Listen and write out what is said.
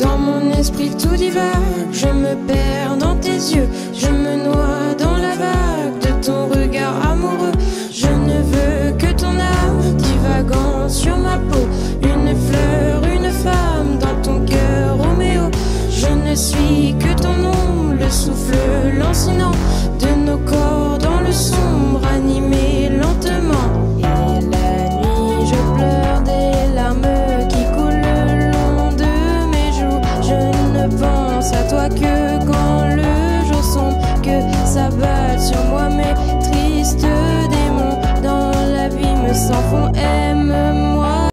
Dans mon esprit tout divague, je me perds dans tes yeux, je me noie dans la vague de ton regard amoureux. Je ne veux que ton âme divagant sur ma peau, une fleur, une femme dans ton cœur, Roméo. Je ne suis que ton ombre, le souffle lancinant de pense à toi que quand